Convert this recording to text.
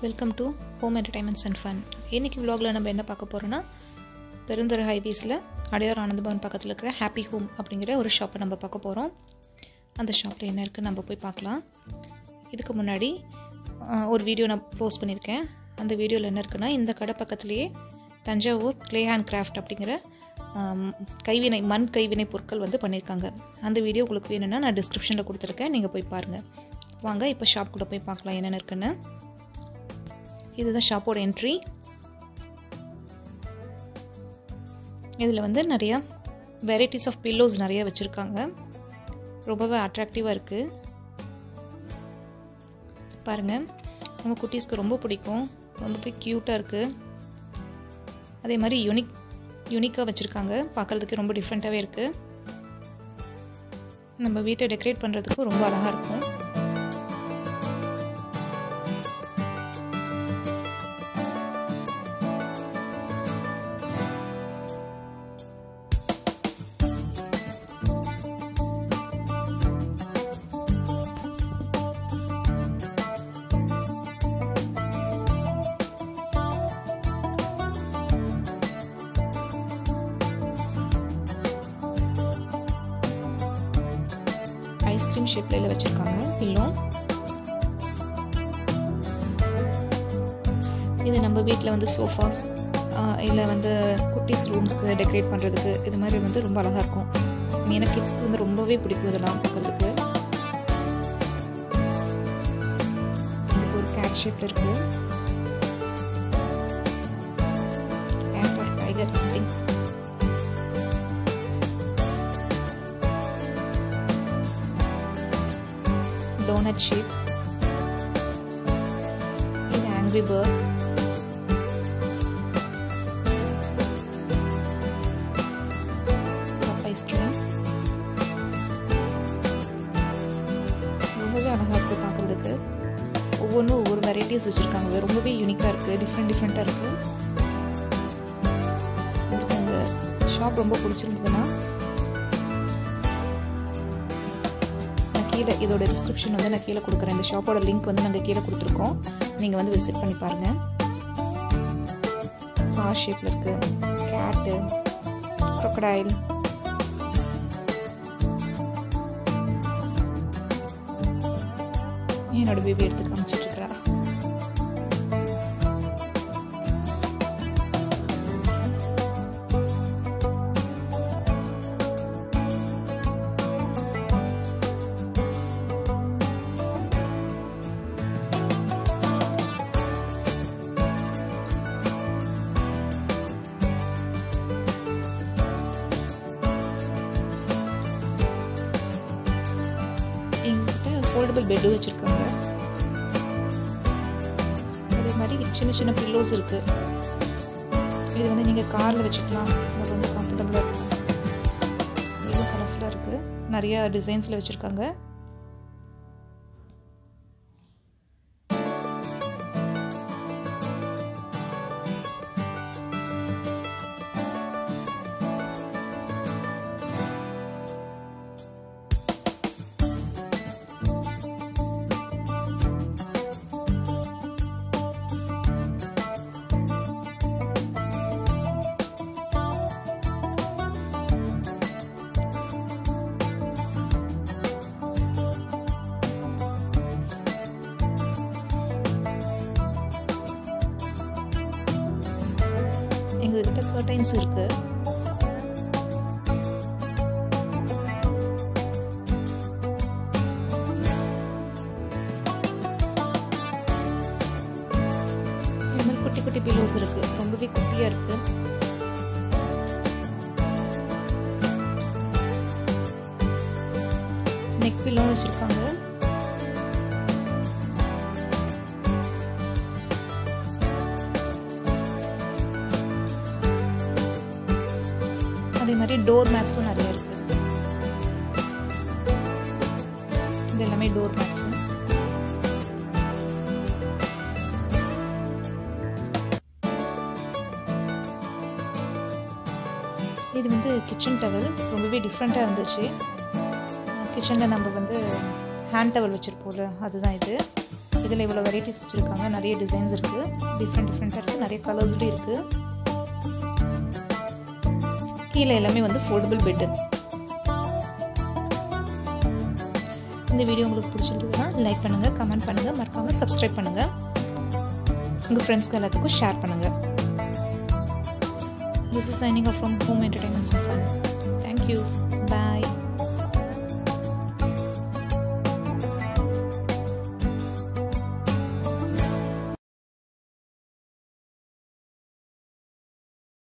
Welcome to Home Entertainments and fun இன்றைக்கி விலாகில் நம்ம என்ன பார்க்க போகிறோன்னா பெருந்தர ஹைவேஸில் அடையார் ஆனந்தபவன் பக்கத்தில் இருக்கிற ஹாப்பி ஹோம் அப்படிங்கிற ஒரு ஷாப்பை நம்ம பார்க்க போகிறோம் அந்த ஷாப்பில் என்ன இருக்குன்னு நம்ம போய் பார்க்கலாம். இதுக்கு முன்னாடி ஒரு வீடியோ நான் போஸ்ட் பண்ணியிருக்கேன். அந்த வீடியோவில் என்ன இருக்குன்னா இந்த கடை பக்கத்துலேயே தஞ்சாவூர் க்ளே ஹேண்ட் கிராஃப்ட் அப்படிங்கிற கைவினை மண் கைவினை பொருட்கள் வந்து பண்ணியிருக்காங்க. அந்த வீடியோ உங்களுக்கு வேணும்னா நான் டிஸ்கிரிப்ஷனில் கொடுத்துருக்கேன். நீங்கள் போய் பாருங்கள் வாங்க இப்போ ஷாப் கூட போய் பார்க்கலாம் என்னென்ன இருக்குன்னு. இதுதான் ஷாப்போட என்ட்ரி இதில் வந்து நிறைய வெரைட்டிஸ் ஆஃப் பில்லோஸ் நிறைய வச்சுருக்காங்க. ரொம்பவே அட்ராக்டிவாக இருக்குது பாருங்கள் நம்ம குட்டீஸ்க்கு ரொம்ப பிடிக்கும். ரொம்பவே க்யூட்டாக இருக்குது அதே மாதிரி யூனிக் யூனிக்காக வச்சுருக்காங்க. பார்க்குறதுக்கு ரொம்ப டிஃப்ரெண்ட்டாகவே இருக்குது நம்ம வீட்டை டெக்கரேட் பண்ணுறதுக்கும் ரொம்ப அழகாக இருக்கும். ஐஸ்கிரீம் ஷேப்பில் வச்சுருக்காங்க. பில்லோ. இது நம்ம வீட்டில் வந்து சோஃபாஸ் இல்லை வந்து குட்டீஸ் ரூம்ஸ்க்கு டெக்கரேட் பண்ணுறதுக்கு இது மாதிரி வந்து ரொம்ப அழகாக இருக்கும். ஏன்னா கிட்ஸ்க்கு வந்து ரொம்பவே பிடிக்கும் இதெல்லாம் பார்க்குறதுக்கு. இதுக்கு ஒரு கேட் ஷேப்பில் இருக்குது donut shape. in angry bird. Cup ice cream. ரொம்பவே அழகாக இருக்குது பார்க்குறதுக்கு ஒவ்வொன்றும் ஒவ்வொரு வெரைட்டிஸ் வச்சுருக்காங்க ரொம்பவே யூனிக்காக இருக்குது டிஃப்ரெண்ட் டிஃப்ரெண்ட்டாக இருக்குது உங்களுக்கு அந்த ஷாப் ரொம்ப பிடிச்சிருந்ததுன்னா கீழே இதோட டிஸ்கிரிப்ஷன் வந்து நான் கீழே கொடுக்குறேன். இந்த ஷாப்போட லிங்க் வந்து நாங்கள் கீழே கொடுத்துருக்கோம். நீங்கள் வந்து விசிட் பண்ணி பாருங்கள் ஹார் ஷேப்பில் இருக்குது கேட்டு க்ரொக்கடைல் என்னோட பேபி எடுத்து காமிச்சிட்டு ஃபோல்டபுள் பெட்டு வச்சுருக்காங்க. அதே மாதிரி சின்ன சின்ன பில்லோஸ் இருக்கு. இது வந்து நீங்கள் காரில் வச்சுக்கலாம். உங்களுக்கு வந்து கம்ஃபர்டபுளாக இருக்கும். இது கலர்ஃபுல்லாக இருக்குது நிறையா டிசைன்ஸில் வச்சுருக்காங்க. எங்ககிட்ட கர்டைன்ஸ் இருக்கு. மாதிரி குட்டி குட்டி பில்லோஸ் இருக்கு. ரொம்பவே குட்டியா இருக்கு. நெக் பில்லோன்னு வச்சிருக்காங்க. அதே மாதிரி டோர் மேட்ஸும் நிறைய இருக்கு. இது எல்லாமே டோர் மேட்ஸ் இது வந்து கிச்சன் டவல் ரொம்பவே டிஃப்ரெண்ட்டாக இருந்துச்சு. கிச்சனில் நம்ம வந்து ஹேண்ட் டவல் வச்சுருப்போம்ல அதுதான் இது. இதில் இவ்வளோ வெரைட்டிஸ் வச்சுருக்காங்க. நிறைய டிசைன்ஸ் இருக்குது டிஃப்ரெண்ட் டிஃப்ரெண்ட்டாக இருக்குது நிறைய கலர்ஸ்லேயும் இருக்குது கீழே எல்லாமே வந்து ஃபோல்டபுள் பெட்டு இந்த வீடியோ உங்களுக்கு பிடிச்சிருந்ததுன்னா லைக் பண்ணுங்கள் கமெண்ட் பண்ணுங்கள் மறக்காமல் சப்ஸ்கிரைப் பண்ணுங்கள் உங்கள் ஃப்ரெண்ட்ஸ்க்கு எல்லாத்துக்கும் ஷேர் பண்ணுங்கள் this is signing off from Home Entertainment and thank you